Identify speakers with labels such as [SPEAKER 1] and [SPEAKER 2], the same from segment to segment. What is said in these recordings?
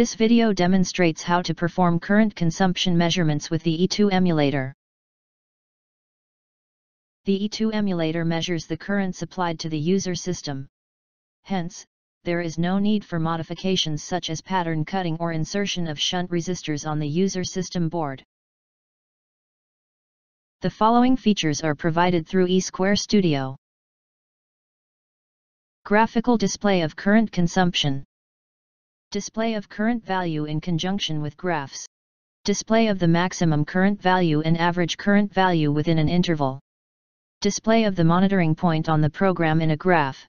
[SPEAKER 1] This video demonstrates how to perform current consumption measurements with the E2 emulator. The E2 emulator measures the current supplied to the user system. Hence, there is no need for modifications such as pattern cutting or insertion of shunt resistors on the user system board. The following features are provided through eSquare Studio. Graphical display of current consumption. Display of current value in conjunction with graphs. Display of the maximum current value and average current value within an interval. Display of the monitoring point on the program in a graph.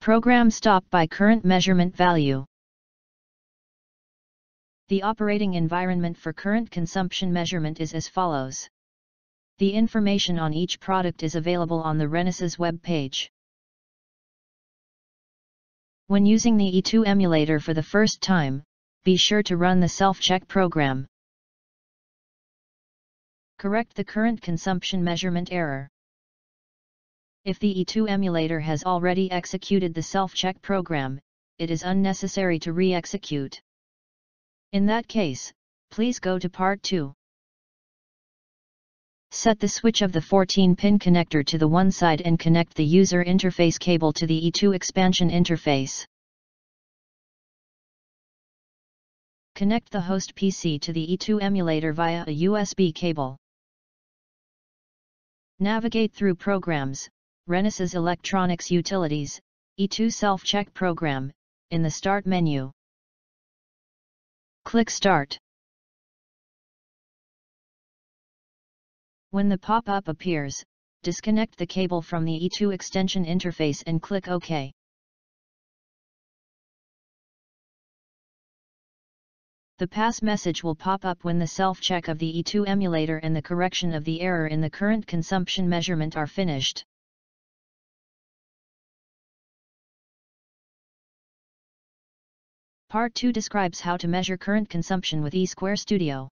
[SPEAKER 1] Program stop by current measurement value. The operating environment for current consumption measurement is as follows. The information on each product is available on the Renesas web page. When using the E2 emulator for the first time, be sure to run the self-check program. Correct the current consumption measurement error. If the E2 emulator has already executed the self-check program, it is unnecessary to re-execute. In that case, please go to Part 2. Set the switch of the 14-pin connector to the one side and connect the user interface cable to the E2 expansion interface. Connect the host PC to the E2 emulator via a USB cable. Navigate through Programs, Renesas Electronics Utilities, E2 Self-Check Program, in the Start menu. Click Start. When the pop-up appears, disconnect the cable from the E2 extension interface and click OK. The pass message will pop up when the self-check of the E2 emulator and the correction of the error in the current consumption measurement are finished. Part 2 describes how to measure current consumption with eSquare Studio.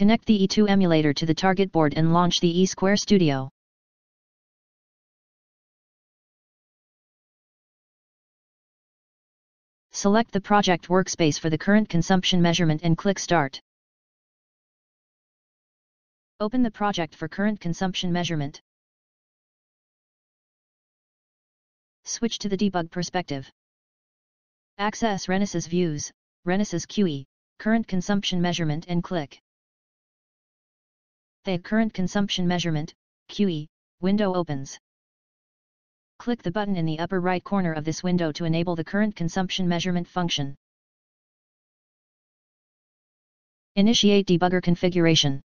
[SPEAKER 1] Connect the E2 emulator to the target board and launch the eSquare Studio. Select the project workspace for the current consumption measurement and click Start. Open the project for current consumption measurement. Switch to the debug perspective. Access Renesas Views, Renesas QE, Current Consumption Measurement and click the Current Consumption Measurement QE, window opens. Click the button in the upper right corner of this window to enable the current consumption measurement function. Initiate debugger configuration.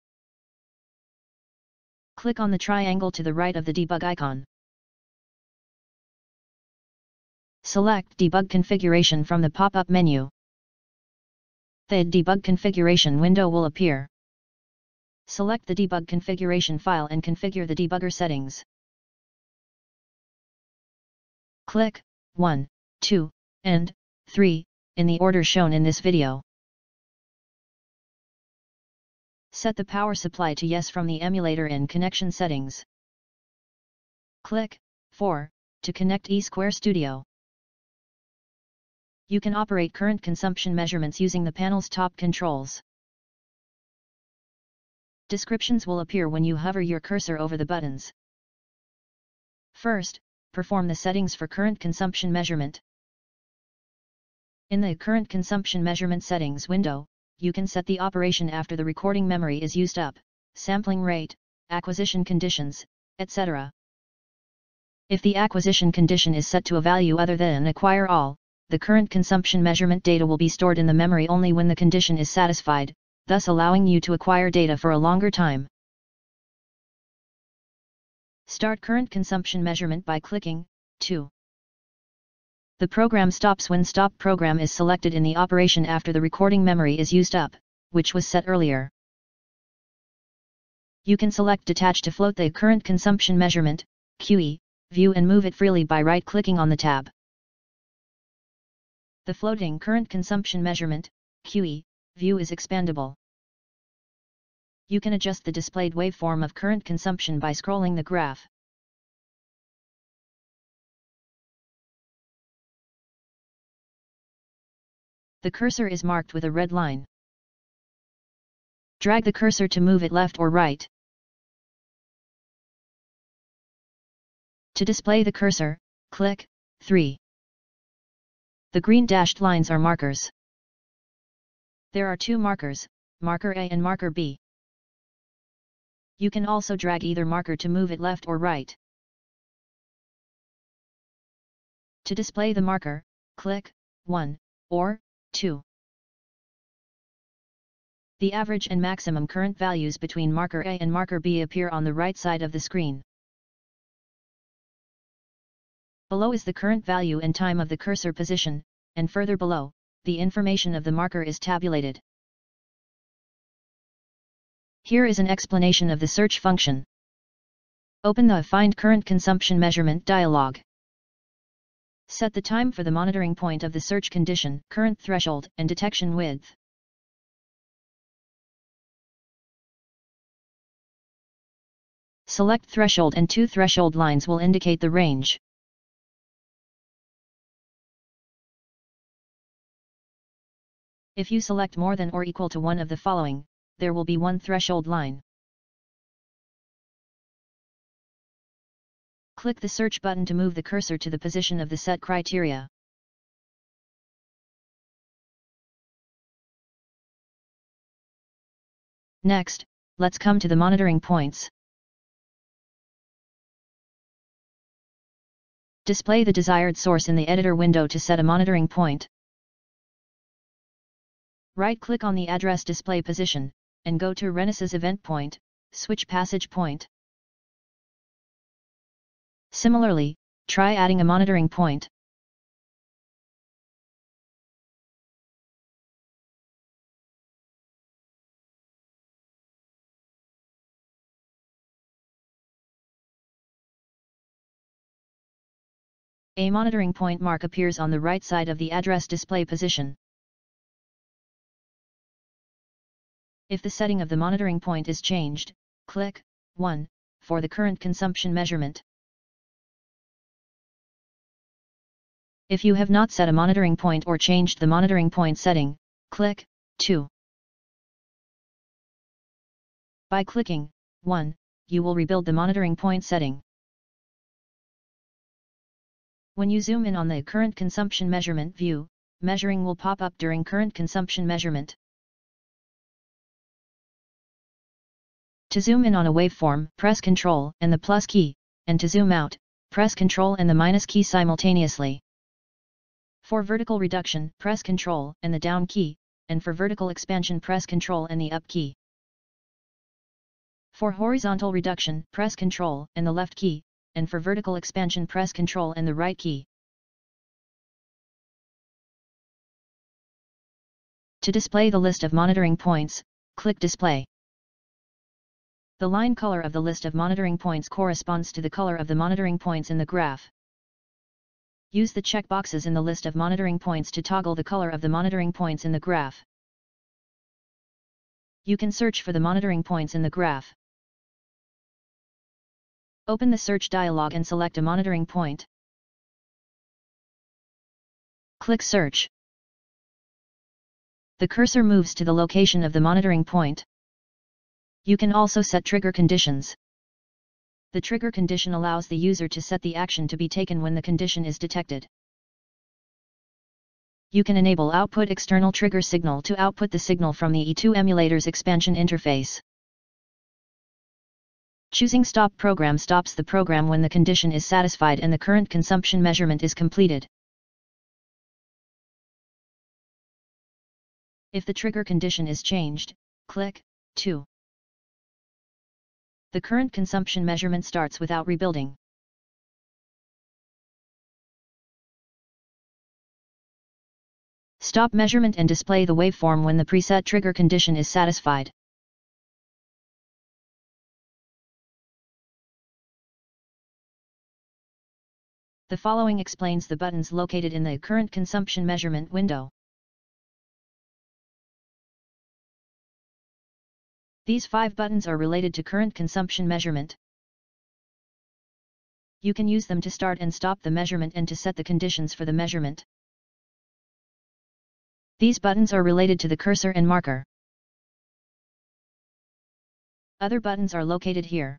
[SPEAKER 1] Click on the triangle to the right of the debug icon. Select Debug Configuration from the pop-up menu. The Debug Configuration window will appear. Select the debug configuration file and configure the debugger settings. Click 1, 2, and 3 in the order shown in this video. Set the power supply to yes from the emulator in connection settings. Click 4 to connect eSquare Studio. You can operate current consumption measurements using the panel's top controls. Descriptions will appear when you hover your cursor over the buttons. First, perform the settings for current consumption measurement. In the Current Consumption Measurement Settings window, you can set the operation after the recording memory is used up, sampling rate, acquisition conditions, etc. If the acquisition condition is set to a value other than acquire all, the current consumption measurement data will be stored in the memory only when the condition is satisfied, thus allowing you to acquire data for a longer time. Start current consumption measurement by clicking 2. The program stops when stop program is selected in the operation after the recording memory is used up, which was set earlier. You can select detach to float the current consumption measurement, QE, view and move it freely by right-clicking on the tab. The floating current consumption measurement, QE, view is expandable you can adjust the displayed waveform of current consumption by scrolling the graph. The cursor is marked with a red line. Drag the cursor to move it left or right. To display the cursor, click 3. The green dashed lines are markers. There are two markers, marker A and marker B. You can also drag either marker to move it left or right. To display the marker, click 1 or 2. The average and maximum current values between marker A and marker B appear on the right side of the screen. Below is the current value and time of the cursor position, and further below, the information of the marker is tabulated. Here is an explanation of the search function. Open the Find Current Consumption Measurement dialog. Set the time for the monitoring point of the search condition, current threshold, and detection width. Select threshold and two threshold lines will indicate the range. If you select more than or equal to one of the following, there will be one threshold line. Click the search button to move the cursor to the position of the set criteria. Next, let's come to the monitoring points. Display the desired source in the editor window to set a monitoring point. Right-click on the address display position, and go to Renesas event point, switch passage point. Similarly, try adding a monitoring point. A monitoring point mark appears on the right side of the address display position. If the setting of the monitoring point is changed, click 1 for the current consumption measurement. If you have not set a monitoring point or changed the monitoring point setting, click 2. By clicking 1, you will rebuild the monitoring point setting. When you zoom in on the current consumption measurement view, measuring will pop up during current consumption measurement. To zoom in on a waveform, press Ctrl and the plus key, and to zoom out, press Ctrl and the minus key simultaneously. For vertical reduction, press Ctrl and the down key, and for vertical expansion press Ctrl and the up key. For horizontal reduction, press Ctrl and the left key, and for vertical expansion press Ctrl and the right key. To display the list of monitoring points, click Display. The line color of the list of monitoring points corresponds to the color of the monitoring points in the graph. Use the checkboxes in the list of monitoring points to toggle the color of the monitoring points in the graph. You can search for the monitoring points in the graph. Open the search dialog and select a monitoring point. Click Search. The cursor moves to the location of the monitoring point. You can also set trigger conditions. The trigger condition allows the user to set the action to be taken when the condition is detected. You can enable output external trigger signal to output the signal from the E2 emulator's expansion interface. Choosing Stop Program stops the program when the condition is satisfied and the current consumption measurement is completed. If the trigger condition is changed, click 2 the current consumption measurement starts without rebuilding. Stop measurement and display the waveform when the preset trigger condition is satisfied. The following explains the buttons located in the current consumption measurement window. These five buttons are related to current consumption measurement. You can use them to start and stop the measurement and to set the conditions for the measurement. These buttons are related to the cursor and marker. Other buttons are located here.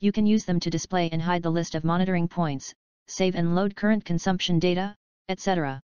[SPEAKER 1] You can use them to display and hide the list of monitoring points, save and load current consumption data, etc.